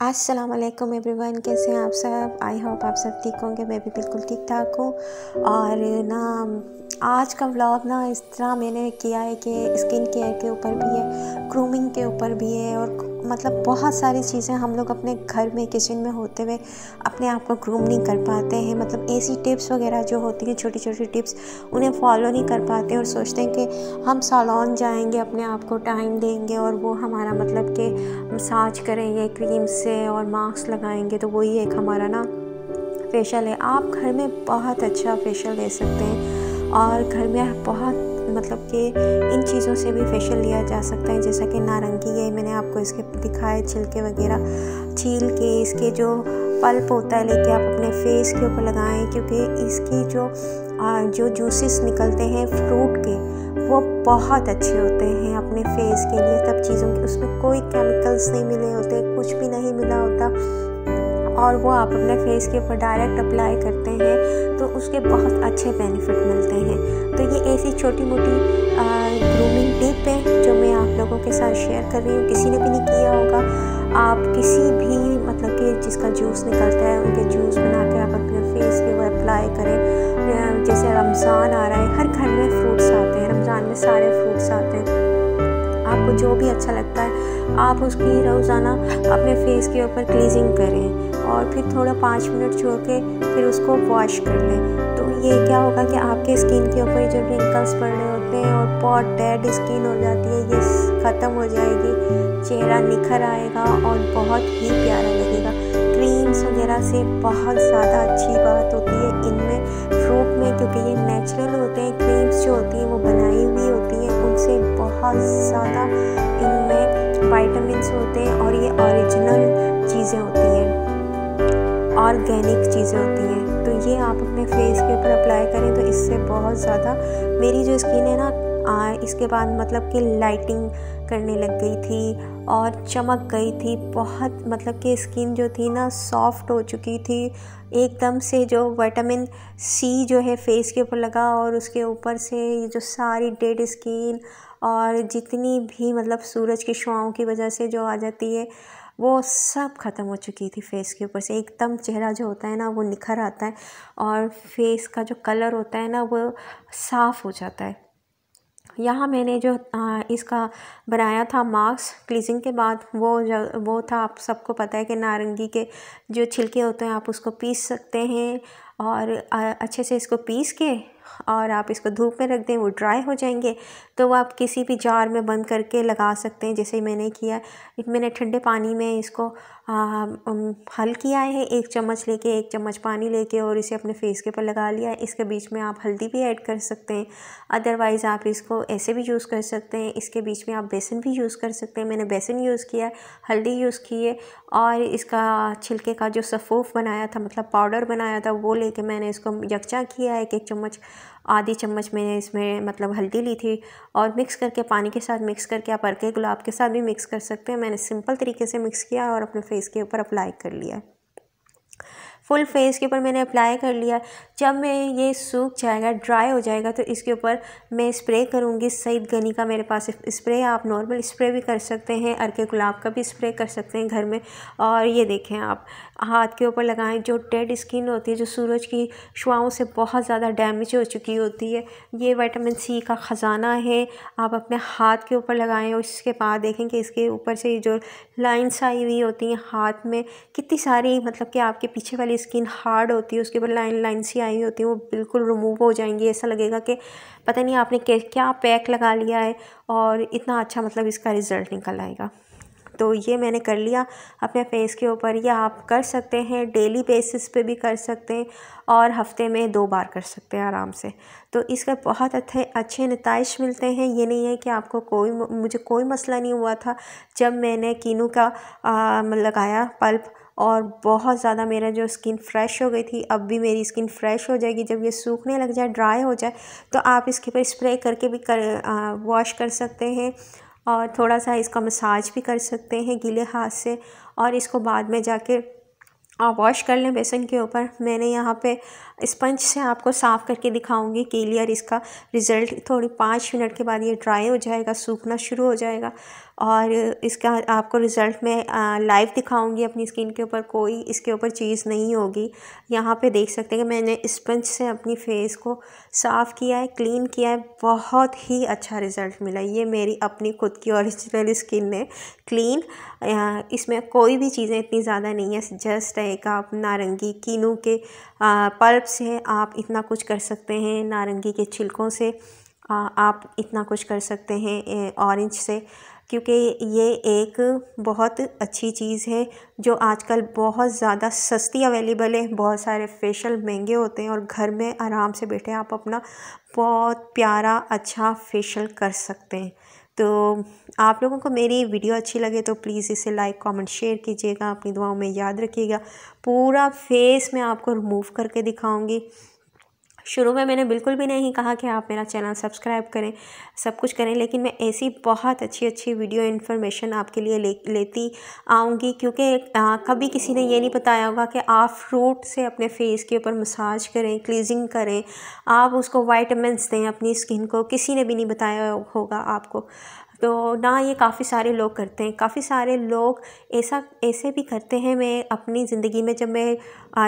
अस्सलाम वालेकुम एवरीवन कैसे हैं आप सब? आई होप आप सब ठीक होंगे। मैं भी बिल्कुल ठीक ठाक हूँ। और ना, आज का व्लॉग ना इस तरह मैंने किया है कि स्किन केयर के ऊपर भी है ग्रूमिंग के ऊपर भी है और मतलब बहुत सारी चीज़ें हम लोग अपने घर में किचन में होते हुए अपने आप को ग्रूम नहीं कर पाते हैं। मतलब ऐसी टिप्स वगैरह जो होती हैं छोटी छोटी टिप्स उन्हें फॉलो नहीं कर पाते और सोचते हैं कि हम सलोन जाएँगे, अपने आप को टाइम देंगे और वो हमारा मतलब कि मसाज करेंगे क्रीम से और मास्क लगाएँगे तो वही एक हमारा ना फेशियल है। आप घर में बहुत अच्छा फेशियल ले सकते हैं और घर में बहुत मतलब कि इन चीज़ों से भी फेशियल लिया जा सकता है, जैसा कि नारंगी है, मैंने आपको इसके दिखाए, छिलके वगैरह, छील के इसके जो पल्प होता है, लेके आप अपने फेस के ऊपर लगाएँ, क्योंकि इसकी जो जो जूसेस निकलते हैं फ्रूट के, वो बहुत अच्छे होते हैं अपने फेस के लिए सब चीज़ों के, उसमें कोई केमिकल्स नहीं मिले होते, कुछ भी नहीं मिला होता और वो आप अपने फेस के ऊपर डायरेक्ट अप्लाई करते हैं तो उसके बहुत अच्छे बेनिफिट मिलते हैं। तो ये ऐसी छोटी मोटी ग्रूमिंग टिप है, जो मैं आप लोगों के साथ शेयर कर रही हूँ। किसी ने भी नहीं किया होगा। आप किसी भी मतलब कि जिसका जूस निकलता है, उनके जूस बना के आप अपने फेस के ऊपर अप्लाई करें। जैसे रमज़ान आ रहा है, हर घर में फ्रूट्स आते हैं, रमज़ान में सारे फ्रूट्स आते हैं। आपको जो भी अच्छा लगता है, आप उसकी रोज़ाना अपने फेस के ऊपर क्लीजिंग करें। और फिर थोड़ा पाँच मिनट छोड़ के फिर उसको वॉश कर लें। तो ये क्या होगा कि आपके स्किन के ऊपर जो रिंकल्स पड़ रहे होते हैं और बहुत डेड स्किन हो जाती है, ये ख़त्म हो जाएगी। चेहरा निखर आएगा और बहुत ही प्यारा लगेगा। क्रीम्स वगैरह से बहुत ज़्यादा अच्छी बात होती है इनमें फ्रूट में, क्योंकि ये नेचुरल होते हैं क्रीम्स जो होती हैं वो बनाई हुई होती हैं, उनसे बहुत ज़्यादा इनमें वाइटामस होते हैं और ये ओरिजिनल चीज़ें होती हैं। ऑर्गेनिक चीज़ें होती हैं। तो ये आप अपने फेस के ऊपर अप्लाई करें तो इससे बहुत ज़्यादा मेरी जो स्किन है ना आ, इसके बाद मतलब कि लाइटिंग करने लग गई थी और चमक गई थी। बहुत मतलब कि स्किन जो थी ना सॉफ्ट हो चुकी थी। एकदम से जो विटामिन सी जो है फेस के ऊपर लगा और उसके ऊपर से ये जो सारी डेड स्किन और जितनी भी मतलब सूरज की शुआओं की वजह से जो आ जाती है वो सब ख़त्म हो चुकी थी फेस के ऊपर से। एकदम चेहरा जो होता है ना, वो निखर आता है और फेस का जो कलर होता है ना, वो साफ़ हो जाता है। यहाँ मैंने जो इसका बनाया था मास्क क्लीजिंग के बाद वो वो था। आप सबको पता है कि नारंगी के जो छिलके होते हैं, आप उसको पीस सकते हैं। और अच्छे से इसको पीस के और आप इसको धूप में रख दें, वो ड्राई हो जाएँगे। तो वो आप किसी भी जार में बंद करके लगा सकते हैं, जैसे मैंने किया। मैंने ठंडे पानी में इसको हल किया है, एक चम्मच लेके, एक चम्मच पानी लेके और इसे अपने फेस के ऊपर लगा लिया। है इसके बीच में आप हल्दी भी ऐड कर सकते हैं। अदरवाइज़ आप इसको ऐसे भी यूज़ कर सकते हैं। इसके बीच में आप बेसन भी यूज़ कर सकते हैं। मैंने बेसन यूज़ किया, हल्दी यूज़ की है और इसका छिलके का जो सफ़ूफ बनाया था मतलब पाउडर बनाया था, वो लेके मैंने इसको यकजा किया एक एक चम्मच, आधी चम्मच मैंने इसमें मतलब हल्दी ली थी और मिक्स करके, पानी के साथ मिक्स करके आप अरके गुलाब के साथ भी मिक्स कर सकते हैं। मैंने सिंपल तरीके से मिक्स किया और अपने फेस के ऊपर अप्लाई कर लिया। फुल फेस के ऊपर मैंने अप्लाई कर लिया। जब मैं ये सूख जाएगा, ड्राई हो जाएगा तो इसके ऊपर मैं स्प्रे करूँगी सईद गनी का मेरे पास। स्प्रे आप नॉर्मल स्प्रे भी कर सकते हैं, अरके गुलाब का भी स्प्रे कर सकते हैं घर में। और ये देखें आप, हाथ के ऊपर लगाएँ, जो डेड स्किन होती है, जो सूरज की शुआओं से बहुत ज़्यादा डैमेज हो चुकी होती है, ये वाइटामिन सी का ख़जाना है। आप अपने हाथ के ऊपर लगाएँ और इसके बाद देखें कि इसके ऊपर से जो लाइन्स आई हुई होती हैं हाथ में, कितनी सारी मतलब कि आपके पीछे वाली स्किन हार्ड होती है, उसके ऊपर लाइन लाइन सी आई होती है, वो बिल्कुल रिमूव हो जाएँगी। ऐसा लगेगा कि पता नहीं आपने क्या पैक लगा लिया है और इतना अच्छा मतलब इसका रिज़ल्ट निकल आएगा। तो ये मैंने कर लिया अपने फेस के ऊपर। ये आप कर सकते हैं डेली बेसिस पे भी कर सकते हैं और हफ़्ते में दो बार कर सकते हैं आराम से। तो इसका बहुत अच्छे अच्छे नतज मिलते हैं। ये नहीं है कि आपको कोई मुझे कोई मसला नहीं हुआ था जब मैंने कीनू का लगाया पल्प और बहुत ज़्यादा मेरा जो स्किन फ्रेश हो गई थी, अब भी मेरी स्किन फ्रेश हो जाएगी। जब ये सूखने लग जाए, ड्राई हो जाए तो आप इसके ऊपर स्प्रे करके भी कर वॉश कर सकते हैं और थोड़ा सा इसका मसाज भी कर सकते हैं गीले हाथ से और इसको बाद में जाके आप वॉश कर लें बेसन के ऊपर। मैंने यहाँ पे स्पंज से आपको साफ़ करके दिखाऊँगी क्लियर इसका रिज़ल्ट थोड़ी पाँच मिनट के बाद ये ड्राई हो जाएगा, सूखना शुरू हो जाएगा। और इसका आपको रिज़ल्ट मैं लाइव दिखाऊँगी अपनी स्किन के ऊपर। कोई इसके ऊपर चीज़ नहीं होगी। यहाँ पे देख सकते हैं कि मैंने स्पंज से अपनी फेस को साफ़ किया है क्लीन किया है। बहुत ही अच्छा रिज़ल्ट मिला। ये मेरी अपनी खुद की ओरिजिनल स्किन है क्लीन इसमें कोई भी चीज़ें इतनी ज़्यादा नहीं है। जस्ट एक आप नारंगी कीनू के पल्प से आप इतना कुछ कर सकते हैं, नारंगी के छिलकों से आप इतना कुछ कर सकते हैं ऑरेंज से। क्योंकि ये एक बहुत अच्छी चीज़ है, जो आजकल बहुत ज़्यादा सस्ती अवेलेबल है। बहुत सारे फेशियल महँगे होते हैं और घर में आराम से बैठे आप अपना बहुत प्यारा अच्छा फेशियल कर सकते हैं। तो आप लोगों को मेरी वीडियो अच्छी लगे तो प्लीज़ इसे लाइक, कमेंट, शेयर कीजिएगा, अपनी दुआओं में याद रखिएगा। पूरा फेस मैं आपको रिमूव करके दिखाऊँगी। शुरू में मैंने बिल्कुल भी नहीं कहा कि आप मेरा चैनल सब्सक्राइब करें, सब कुछ करें, लेकिन मैं ऐसी बहुत अच्छी अच्छी वीडियो इन्फॉर्मेशन आपके लिए ले, लेती आऊँगी क्योंकि कभी किसी ने ये नहीं बताया होगा कि आप फ्रूट से अपने फेस के ऊपर मसाज करें क्लीजिंग करें, आप उसको वाइटमिनस दें अपनी स्किन को, किसी ने भी नहीं बताया होगा आपको। तो ना ये काफ़ी सारे लोग करते हैं। काफ़ी सारे लोग ऐसा, ऐसे भी करते हैं, मैं अपनी ज़िंदगी में जब मैं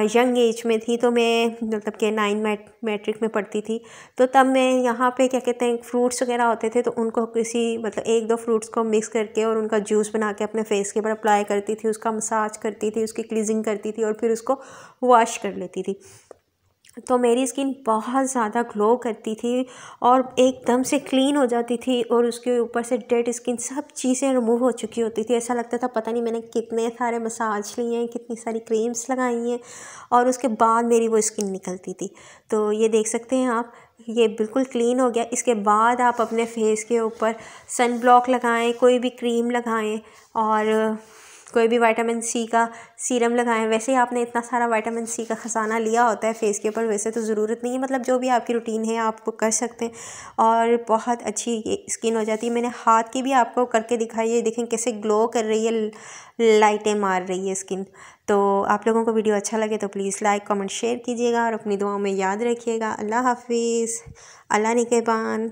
यंग एज में थी तो मैं मतलब कि नाइन मैट, मैट्रिक में पढ़ती थी। तो तब मैं यहाँ पे क्या कहते हैं, फ्रूट्स वगैरह होते थे तो उनको किसी मतलब एक दो फ्रूट्स को मिक्स करके और उनका जूस बना के अपने फेस के ऊपर अप्लाई करती थी, उसका मसाज करती थी, उसकी क्लीजिंग करती थी और फिर उसको वॉश कर लेती थी। तो मेरी स्किन बहुत ज़्यादा ग्लो करती थी और एकदम से क्लीन हो जाती थी और उसके ऊपर से डेड स्किन सब चीज़ें रिमूव हो चुकी होती थी। ऐसा लगता था पता नहीं मैंने कितने सारे मसाज लिए हैं, कितनी सारी क्रीम्स लगाई हैं और उसके बाद मेरी वो स्किन निकलती थी। तो ये देख सकते हैं आप, ये बिल्कुल क्लीन हो गया। इसके बाद आप अपने फेस के ऊपर सन ब्लॉक लगाएँ, कोई भी क्रीम लगाएँ और कोई भी विटामिन सी का सीरम लगाएँ। वैसे ही आपने इतना सारा विटामिन सी का ख़जाना लिया होता है फेस के ऊपर, वैसे तो ज़रूरत नहीं है। मतलब जो भी आपकी रूटीन है, आप वो कर सकते हैं। और बहुत अच्छी स्किन हो जाती है। मैंने हाथ की भी आपको करके दिखाई है। देखें कैसे ग्लो कर रही है, लाइटें मार रही है स्किन तो आप लोगों को वीडियो अच्छा लगे तो प्लीज़ लाइक कमेंट शेयर कीजिएगा। और अपनी दुआओं में याद रखिएगा। अल्लाह हाफिज़। अल्लाह निकेबान।